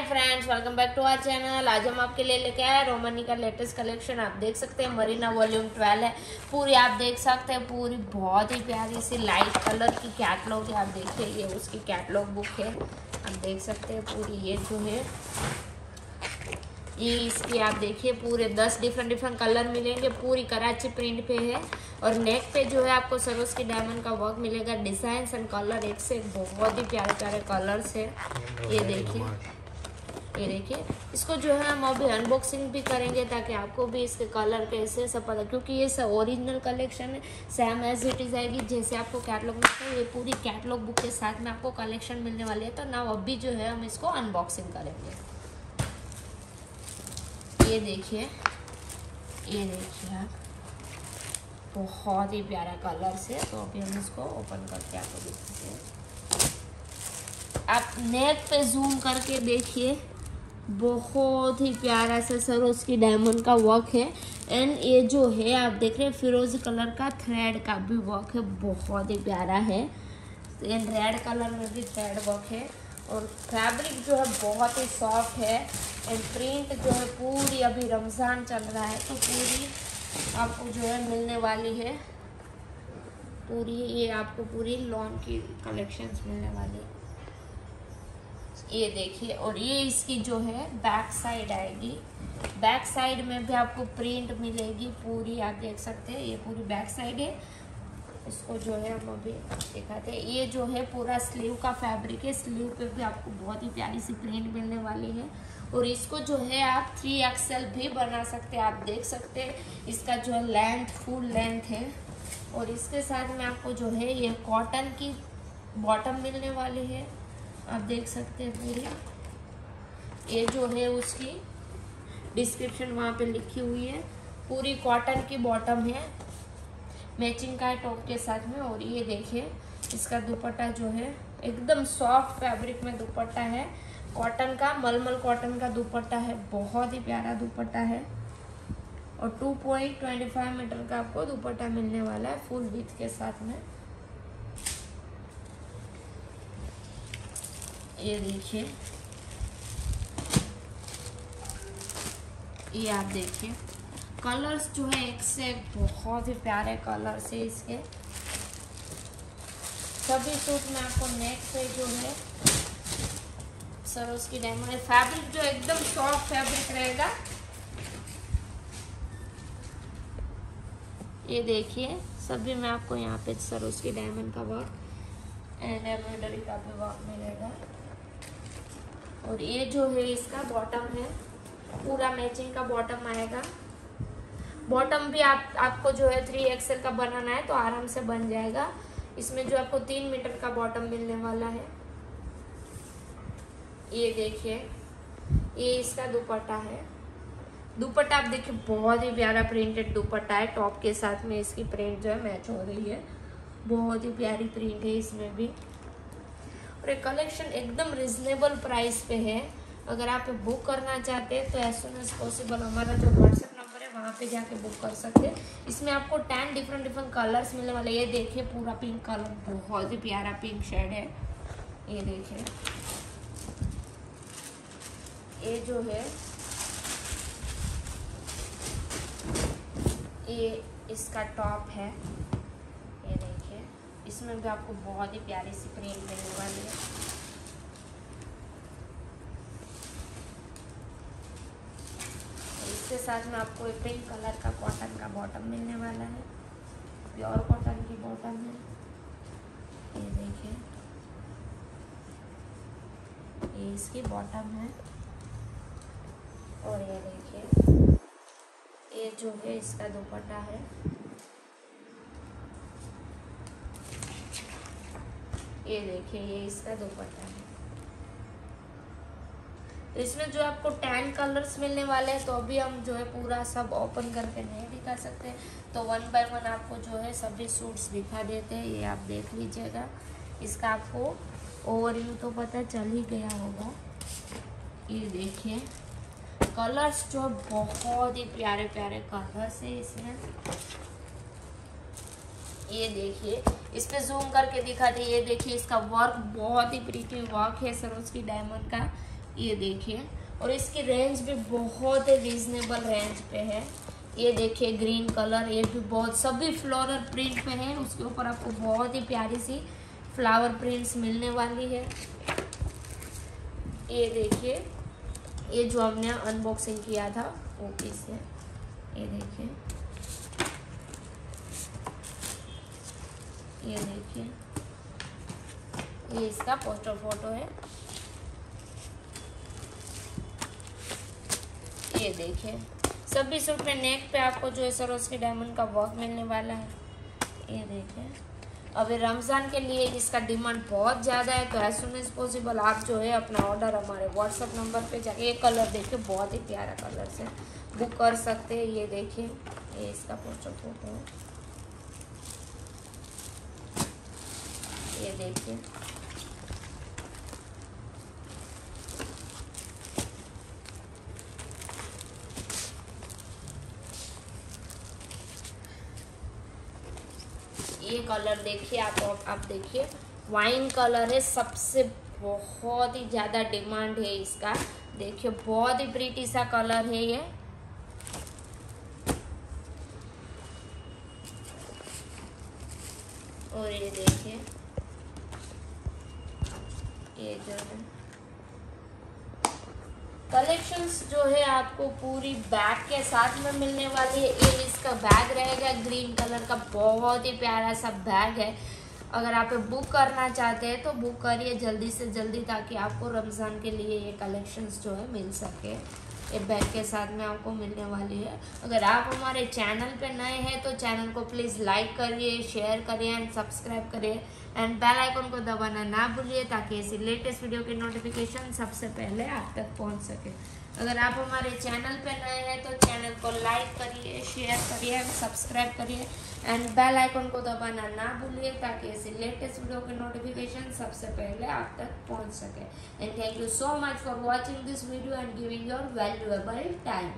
Hi friends welcome back to our channel आज हम आपके लिए लेके आए रोमनी का लेटेस्ट कलेक्शन आप देख सकते हैं मरीना वॉल्यूम 12 है। पूरी आप देख सकते हैं, पूरी बहुत ही प्यारी सी लाइट कलर की कैटलॉग है। आप देखिए, ये उसकी कैटलॉग बुक है। आप देख सकते हैं पूरी ये जो है। ये इसकी आप देखिए, पूरे दस डिफरेंट डिफरेंट कलर मिलेंगे। पूरी कराची प्रिंट पे है। और नेक पे जो है आपको सरोज की डायमंड का वर्क मिलेगा। डिज़ाइन एंड कलर एक से बहुत ही प्यारे प्यारे कलर्स है। ये देखिए। ये देखिए। इसको जो है हम अभी अनबॉक्सिंग भी करेंगे ताकि आपको भी इसके कलर कैसे सब पता क्योंकि ये सब ओरिजिनल कलेक्शन है सेम एज इट इज़ आएगी। जैसे आपको कैटलॉग मिलता है ये पूरी कैटलॉग बुक के साथ में आपको कलेक्शन मिलने वाली है। तो ना अभी जो है हम इसको अनबॉक्सिंग करेंगे। ये देखिए ये देखिए आप। बहुत ही प्यारा कलर से तो अभी हम इसको ओपन करके आपको दिखाते हैं। आप नेक पे जूम करके देखिए। बहुत ही प्यारा सा सर उसकी डायमंड का वर्क है। एंड ये जो है, आप देख रहे हैं, फिरोज कलर का थ्रेड का भी वर्क है। बहुत ही प्यारा है। एंड रेड कलर में भी थ्रेड वर्क है। और फैब्रिक जो है, बहुत ही सॉफ्ट है। एंड प्रिंट जो है, पूरी अभी रमज़ान चल रहा है तो पूरी आपको जो है, मिलने वाली है। पूरी ये आपको पूरी लॉन की कलेक्शंस मिलने वाली है। ये देखिए, और ये इसकी जो है बैक साइड आएगी। बैक साइड में भी आपको प्रिंट मिलेगी पूरी, आप देख सकते हैं, ये पूरी बैक साइड है। इसको जो है हम अभी दिखाते हैं। ये जो है पूरा स्लीव का फैब्रिक है। स्लीव पे भी आपको बहुत ही प्यारी सी प्रिंट मिलने वाली है। और इसको जो है आप थ्री एक्सएल भी बना सकते हैं। आप देख सकते हैं, इसका जो है लेंथ फुल लेंथ है। और इसके साथ में आपको जो है ये कॉटन की बॉटम मिलने वाली है। आप देख सकते हैं पूरी। ये जो है उसकी डिस्क्रिप्शन वहाँ पे लिखी हुई है। पूरी कॉटन की बॉटम है। मैचिंग का है टॉप के साथ में और ये देखिए, इसका दुपट्टा जो है, एकदम सॉफ्ट फैब्रिक में दुपट्टा है। कॉटन का, मलमल कॉटन का दुपट्टा है। बहुत ही प्यारा दुपट्टा है। और 2.25 मीटर का आपको दुपट्टा मिलने वाला है फुल विथ के साथ में। ये देखिए। ये आप देखिए। कलर्स जो है, एक से बहुत ही प्यारे कलर्स है इसके। सभी सूट में आपको नेक पे जो है, सर उसकी डायमंड फैब्रिक जो एकदम सॉफ्ट फैब्रिक रहेगा। ये देखिए, सभी में आपको यहाँ पे सर उसकी डायमंड का वर्क एंड एम्ब्रॉयडरी का भी वर्क मिलेगा। और ये जो है इसका बॉटम है। पूरा मैचिंग का बॉटम आएगा। बॉटम भी आप, आपको जो है थ्री एक्सएल का बनाना है तो आराम से बन जाएगा। इसमें जो आपको तीन मीटर का बॉटम मिलने वाला है। ये देखिए, ये इसका दुपट्टा है। दुपट्टा आप देखिए, बहुत ही प्यारा प्रिंटेड दुपट्टा है। टॉप के साथ में इसकी प्रिंट जो है मैच हो रही है। बहुत ही प्यारी प्रिंट है इसमें भी। और ये कलेक्शन एकदम रिजनेबल प्राइस पे है। अगर आप बुक करना चाहते हैं तो एज सुन एज पॉसिबल हमारा जो व्हाट्सएप नंबर है, वहाँ पे जाके बुक कर सकते हैं। इसमें आपको टेन डिफरेंट डिफरेंट कलर्स मिलने वाले। ये देखिए, पूरा पिंक कलर बहुत ही प्यारा पिंक शेड है। ये देखिए। ये जो है, ये इसका टॉप है। इसमें भी आपको बहुत ही प्यारी सी प्रिंट मिलने वाली है। इसके साथ में आपको एक पिंक कलर का कॉटन का बॉटम मिलने वाला है। प्योर कॉटन की बॉटम है। ये देखिए। ये इसकी बॉटम है। और ये देखिए। ये जो है इसका दुपट्टा है। ये देखिए ये इसका दुपट्टा है। तो इसमें जो आपको टेन कलर्स मिलने वाले हैं तो अभी हम जो है पूरा सब ओपन करके नहीं दिखा सकते। तो वन बाय वन आपको जो है सभी सूट्स दिखा देते हैं, ये आप देख लीजिएगा। इसका आपको ओवरव्यू तो पता चल ही गया होगा। ये देखिए कलर्स जो बहुत ही प्यारे प्यारे कलर्स है इसमें। ये देखिए, इस पर जूम करके दिखाते ये देखिए इसका वर्क बहुत ही प्रीटी वर्क है सर उसकी डायमंड का, ये देखिए। और इसकी रेंज भी बहुत ही रीजनेबल रेंज पे है। ये देखिए ग्रीन कलर ये भी बहुत, सभी फ्लोरल प्रिंट में है, उसके ऊपर आपको बहुत ही प्यारी सी फ्लावर प्रिंट्स मिलने वाली है। ये देखिए, ये जो हमने अनबॉक्सिंग किया था पीस है। ये देखिए। ये देखिए। ये इसका पोस्टर फ़ोटो है। ये देखिए। सूट में नेक पे आपको जो है सरोज के डायमंड का वर्क मिलने वाला है। ये देखिए। अभी रमज़ान के लिए इसका डिमांड बहुत ज़्यादा है तो एज सुन एज पॉसिबल आप जो है अपना ऑर्डर हमारे व्हाट्सअप नंबर पे जाके, ये कलर देखिए, बहुत ही प्यारा कलर से बुक कर सकते हैं, ये देखिए। ये इसका पोस्टर फ़ोटो है। ये देखिए। ये कलर देखिए आप आप देखिए। वाइन कलर है, सबसे बहुत ही ज़्यादा डिमांड है इसका। देखिए, बहुत ही प्रीटी सा कलर है ये। और ये देखिए। कलेक्शंस जो है। आपको पूरी बैग के साथ में मिलने वाली है। ये इसका बैग रहेगा ग्रीन कलर का बहुत ही प्यारा सा बैग है। अगर आप बुक करना चाहते हैं तो बुक करिए जल्दी से जल्दी ताकि आपको रमज़ान के लिए ये कलेक्शंस जो है मिल सके। ये बैग के साथ में आपको मिलने वाली है। अगर आप हमारे चैनल पे नए हैं तो चैनल को प्लीज़ लाइक करिए, शेयर करिए एंड सब्सक्राइब करिए। एंड बेल आइकन को दबाना ना भूलिए, ताकि ऐसी लेटेस्ट वीडियो की नोटिफिकेशन सबसे पहले आप तक पहुँच सके। अगर आप हमारे चैनल पर नए हैं तो चैनल को लाइक करिए शेयर करिए सब्सक्राइब करिए। एंड बेल आइकन को दबाना ना भूलिए ताकि ऐसे लेटेस्ट वीडियो के नोटिफिकेशन सबसे पहले आप तक पहुँच सके। And thank you so much for watching this video and giving your valuable time